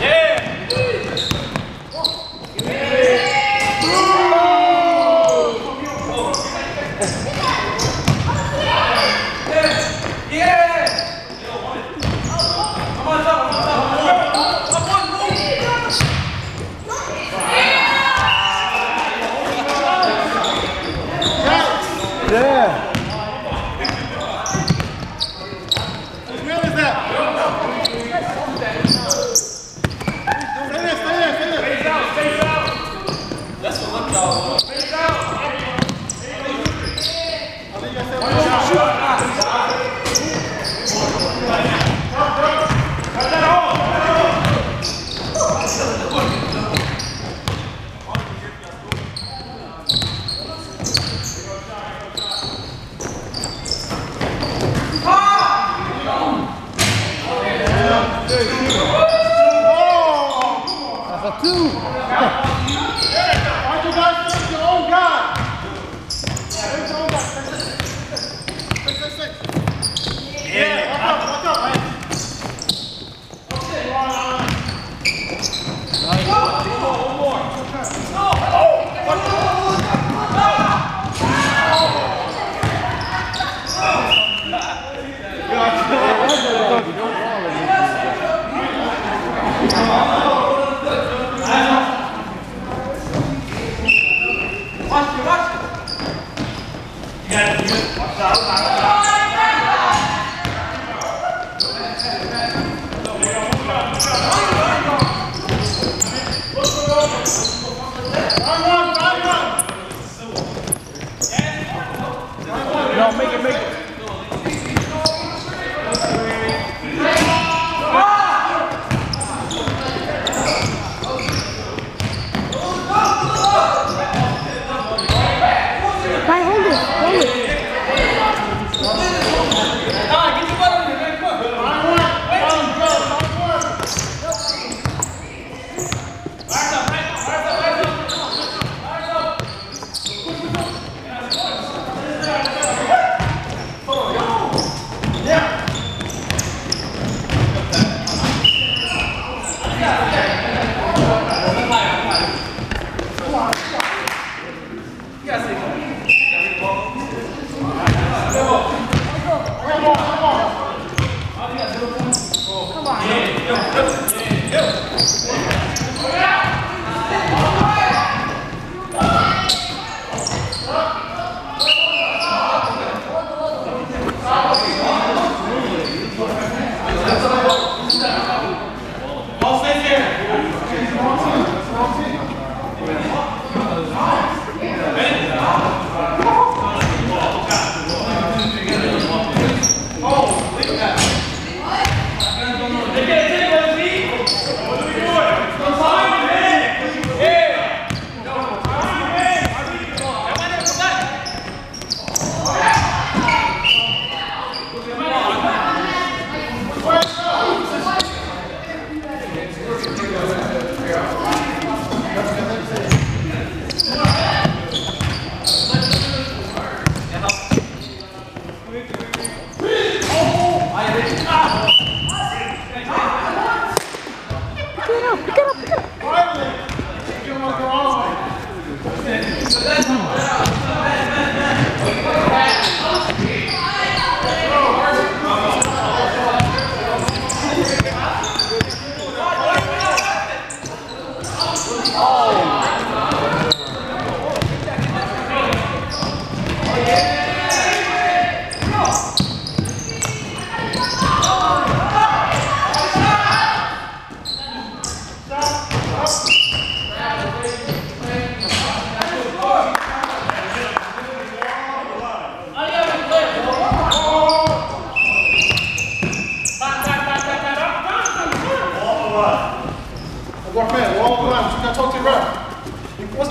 Yeah. Yeah. Stay there, stay there, stay there. Face out, face out. That's what I'm talking about.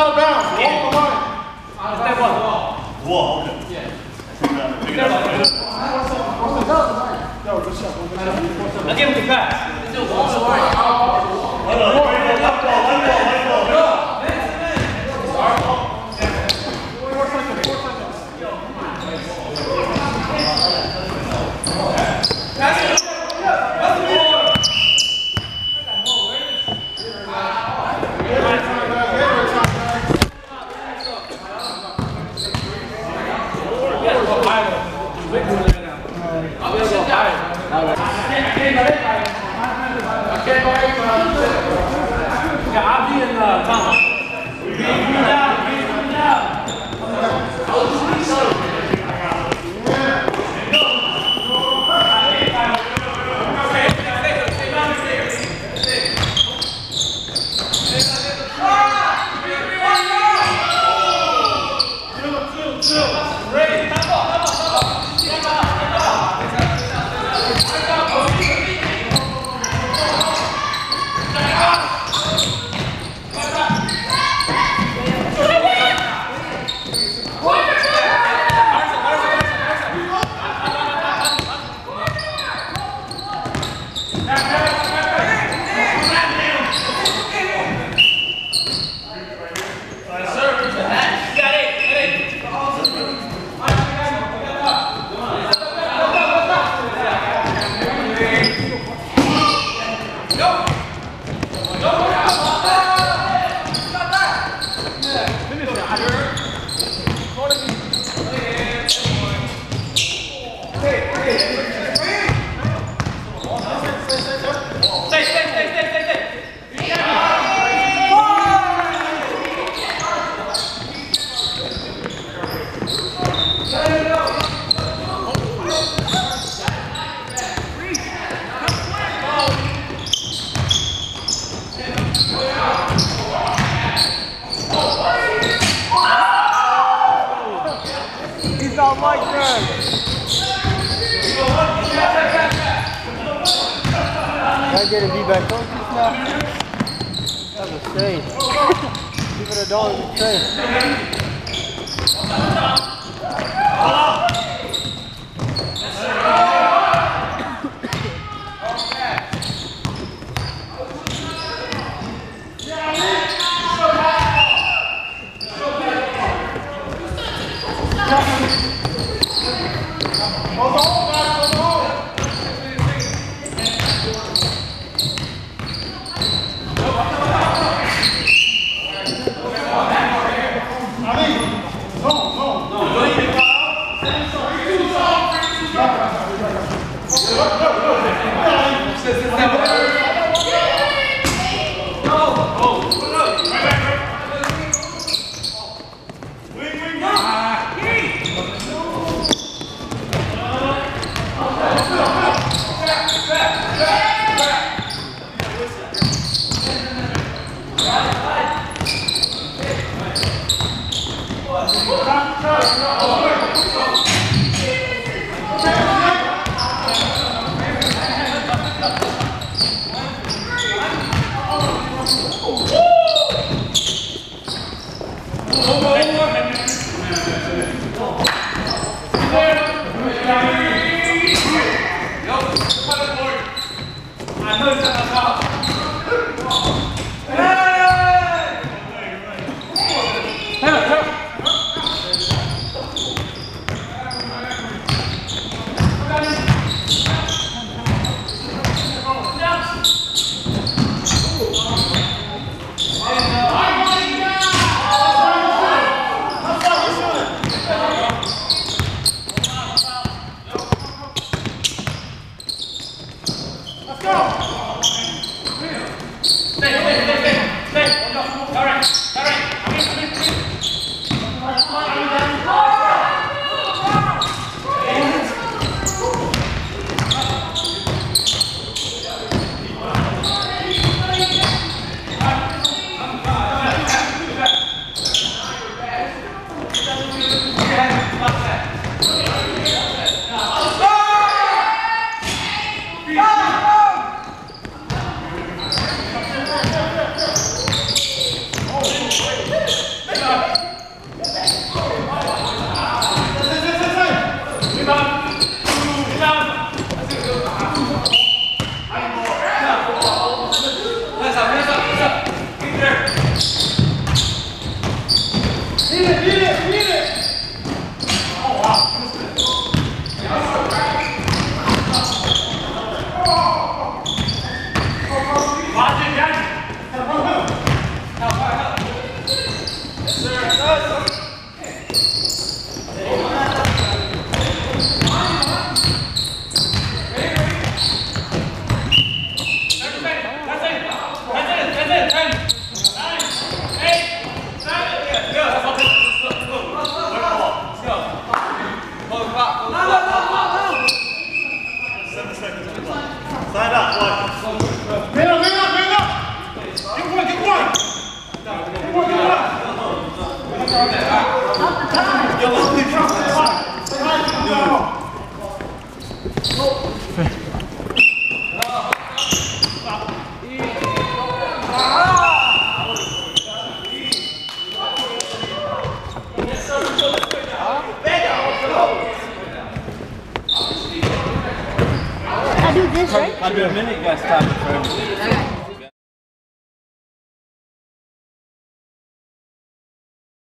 out of bounds. Yeah. The line. Step one. Yeah. Step one. What's Oh, my turn. I get to be back coaches now. That's a shame. Give it a dollar to trade. Come on, come on. Side